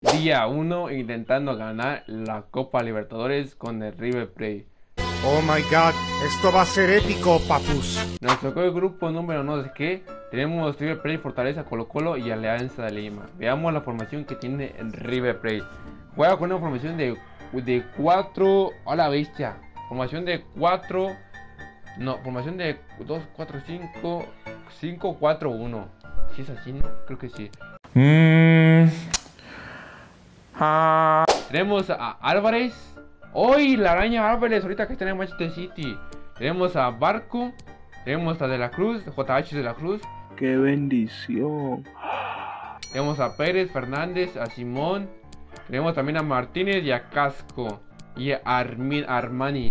Día 1 intentando ganar la Copa Libertadores con el River Plate. Oh my god, esto va a ser épico, papus. Nos tocó el grupo número no sé qué. Tenemos River Plate, Fortaleza, Colo Colo y Alianza de Lima. Veamos la formación que tiene el River Plate. Juega con una formación de, de 4 a la bestia. Formación de 4. No, formación de 2, 4, 5. 5, 4, 1. Si es así, ¿no? Creo que sí. Mmm. Tenemos a Álvarez. Hoy la araña Álvarez, ahorita que está en Manchester City. Tenemos a Barco. Tenemos a De la Cruz, JH De la Cruz. ¡Qué bendición! Tenemos a Pérez, Fernández, a Simón. Tenemos también a Martínez y a Casco. Y a Armin, Armani.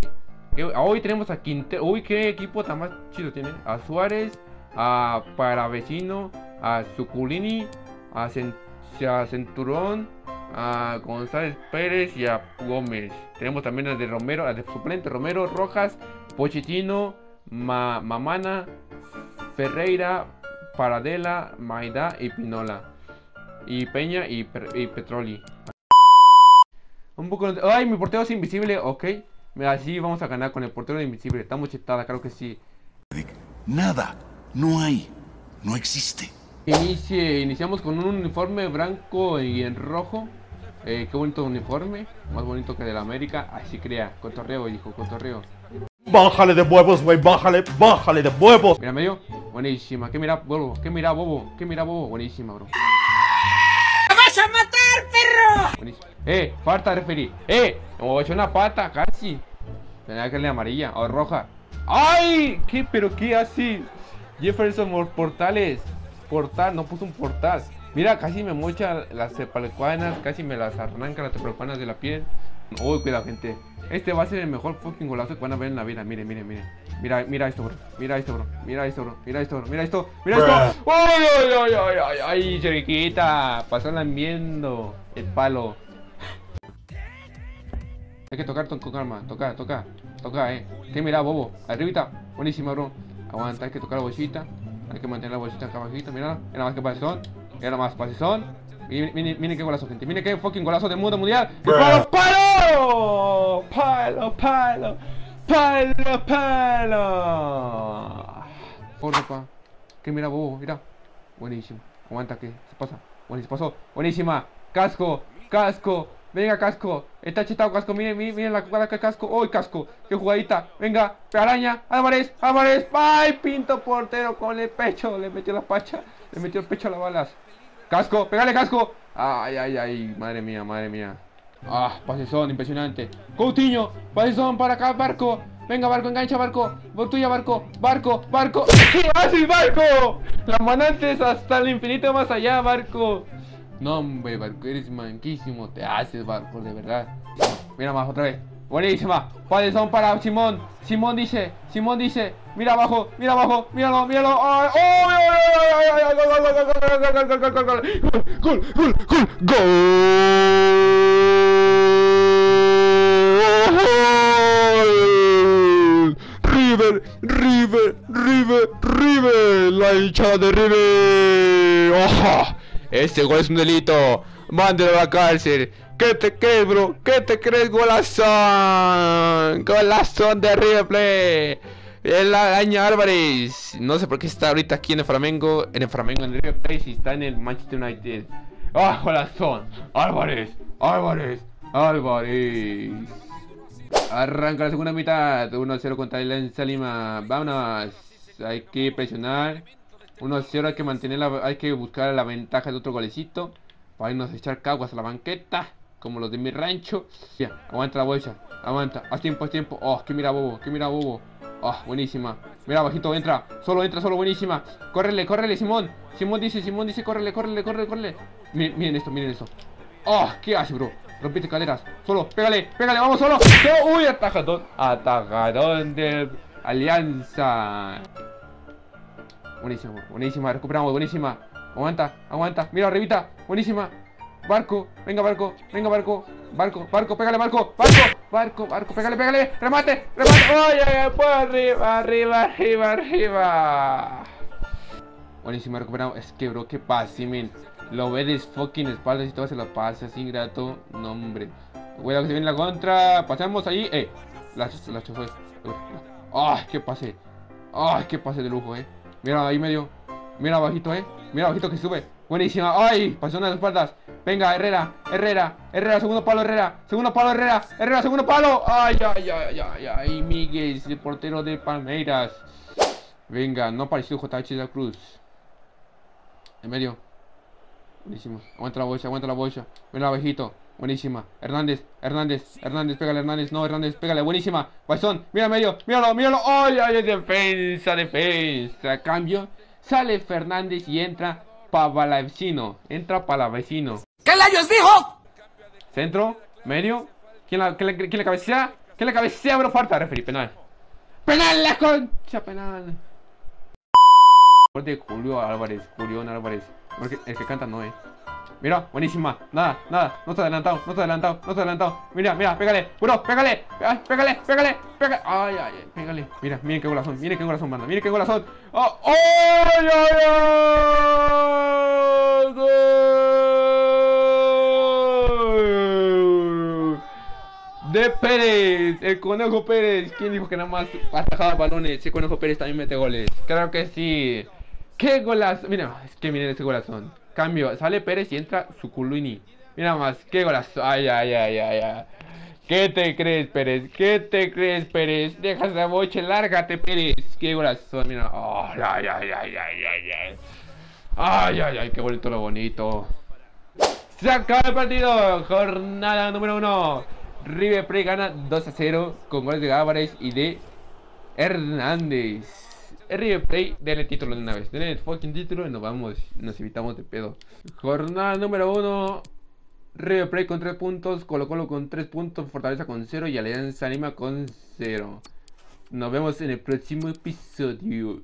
Hoy tenemos a Quintero. Uy, qué equipo tan más chido tiene. A Suárez, a Paravecino, a Suculini, a, Centurón, a González Pérez y a Gómez. Tenemos también a de Romero, a de suplente Romero, Rojas, Pochettino, Mamana, Ferreira, Paradela, Maida y Pinola. Y Peña y, Petroli. Un poco... ¡Ay, mi portero es invisible! Ok. Así vamos a ganar con el portero invisible. Estamos chetada, creo que sí. Nada. No hay. No existe. Inicie, iniciamos con un uniforme blanco y en rojo. Eh, qué bonito uniforme. Más bonito que del América. Así crea. Cotorreo, dijo. Cotorreo. Bájale de huevos, güey. Bájale. Bájale de huevos. Mira, medio. Buenísima. ¿Qué mira, bobo? ¿Qué mira, bobo? ¿Qué mira, bobo? Buenísima, bro. ¡Vas a matar, perro! Buenísima. Eh, falta referir. Eh, me hecho una pata, casi. Tenía que le amarilla o roja. ¡Ay! ¿Qué? ¿Pero qué hace? Jefferson Portales. Portal, no puso un portal. Mira, casi me mocha las cepalecuanas, casi me las arranca las cepalecuanas de la piel. Uy, cuidado, gente. Este va a ser el mejor fucking golazo que van a ver en la vida. Miren, miren, miren. Mira, mira esto, bro. Mira esto, bro. Mira esto, bro. Mira esto, bro. Mira esto. Mira esto. ¡Ay, ay, ay, ay, ay! ¡Ay, cheriquita! Pasarla viendo el palo. Hay que tocar con calma. Toca, toca. Toca, eh. Que mira, bobo. Arribita. Buenísima, bro. Aguanta, hay que tocar la bolsita. Hay que mantener la bolsita acá abajito. Mira, mira más que pasezón. Mira más pasezón. Miren, miren, miren qué golazo, gente. Miren qué fucking golazo de mundo mundial. ¡Palo, palo! ¡Palo, palo! ¡Palo, palo! Por pa. Que mira, bobo, mira. Buenísimo. Aguanta, que se pasa. Buenísimo, pasó. Buenísima. Casco, casco. Venga, casco. Está chetado, casco. Miren, miren, miren la jugada que casco. ¡Uy, casco! ¡Qué jugadita! Venga, araña. Álvarez, Álvarez. ¡Ay, pinto portero con el pecho! Le metió la pacha. Le metió el pecho a las balas. Casco, pégale, casco. Ay, ay, ay. Madre mía, madre mía. Ah, pasezón, impresionante. Coutinho, pasezón para acá, barco. Venga, barco, engancha, barco. Tuya, barco. Barco, barco. ¿Qué haces, barco? Las manantes hasta el infinito más allá, barco. No, hombre, Barco, eres manquísimo. Te haces, Barco, de verdad. Mira más, otra vez. Buenísima. son para Simón. Simón dice, Simón dice. Mira abajo, mira abajo, míralo, míralo. ¡Oh! ¡Gol, gol, gol! ¡Gol! River, River, River, River. La hinchada de River. ¡Oja! Este gol es un delito. Mándelo a la cárcel. ¿Qué te crees, bro? ¿Qué te crees, golazón? Golazón de River El araña Álvarez. No sé por qué está ahorita aquí en el Flamengo. En el Flamengo, en el River. Y está en el Manchester United. ¡Ah, golazón! Álvarez, Álvarez, Álvarez. Arranca la segunda mitad. 1-0 contra el Lima. Vámonos. Hay que presionar. 1-0 hay que mantener la, hay que buscar la ventaja de otro golecito. Para irnos a echar caguas a la banqueta. Como los de mi rancho. Ya, aguanta la bolsa. Aguanta. Haz tiempo, haz tiempo. Oh, que mira bobo, que mira bobo. Oh, buenísima. Mira, bajito, entra. Solo entra, solo buenísima. Córrele, córrele, Simón. Simón dice, Simón dice, córrele, córrele, córrele, córrele. Miren, esto, miren esto. Oh, ¿qué hace, bro? Rompiste caderas. Solo, pégale, pégale, vamos solo. Uy, atajadón. Atajadón de Alianza. Buenísima, buenísima, recuperamos, buenísima. Aguanta, aguanta. Mira, arribita. Buenísima. Barco, venga, barco, venga, barco. Barco, barco, pégale, barco, barco, barco, barco, pégale, pégale. Remate, remate. Oye, ay, pues arriba, arriba, arriba, arriba. Buenísima, recuperamos. Es que, bro, qué pase, men. Lo ve de fucking espaldas y todo se lo pasa, así ingrato. No, hombre. Cuidado que se viene la contra. Pasamos ahí. Eh, la, la. ¡Ay, qué pase! ¡Ay, qué pase de lujo, eh! Mira ahí medio. Mira bajito, eh. Mira bajito que sube. Buenísima. ¡Ay! Pasó de espaldas. Venga, Herrera, Herrera, Herrera, segundo palo, Herrera, segundo palo, Herrera, Herrera, segundo palo. ¡Ay, ay, ay, ay, ay! Miguel, el portero de Palmeiras. Venga, no apareció JH de la Cruz. En medio. Buenísimo. Aguanta la bolsa, aguanta la bolsa. Mira abejito. Buenísima. Hernández, Hernández, Hernández, pégale, Hernández. No, Hernández, pégale. Buenísima. Guasón, mira medio, míralo, míralo. ¡Ay, ay, defensa, defensa! Cambio. Sale Fernández y entra Palavecino. Entra Palavecino. ¿Qué layos dijo? Centro, medio. ¿Quién la, quién, la, quién la cabecea? ¿Quién la cabecea, bro? Falta, referir, penal. ¡Penal, la concha, penal! de Julio Álvarez, Julián Álvarez. El que canta no es. Mira, buenísima. Nada, nada. No está adelantado, no está adelantado, no está adelantado. Mira, mira, pégale, bro, pégale. Pégale, pégale, pégale. Ay, ay, ay, pégale. Mira, miren qué golazón, miren qué golazón, banda. Miren qué golazón. Oh, ¡Ay, ay, ay! De Pérez, el Conejo Pérez. ¿Quién dijo que nada más atajaba balones? Ese Conejo Pérez también mete goles. Claro que sí. ¡Qué golazo! Mira, es que miren ese golazón. Cambio, sale Pérez y entra Suculini. Mira más, qué golazo. Ay, ay, ay, ay, ay. ¿Qué te crees, Pérez? ¿Qué te crees, Pérez? Deja esa boche, lárgate, Pérez. Qué golazo, mira. ay, ay, ay, ay, ay, ay. Ay, ay, ay, qué bonito lo bonito. Se acaba el partido. Jornada número uno. River Plate gana 2 a 0 con goles de Álvarez y de Hernández. El River Plate, denle título de una vez. Denle el fucking título y nos vamos. Nos evitamos de pedo. Jornada número 1. River Plate con 3 puntos. Colo Colo con 3 puntos. Fortaleza con 0. Y Alianza Lima con 0. Nos vemos en el próximo episodio.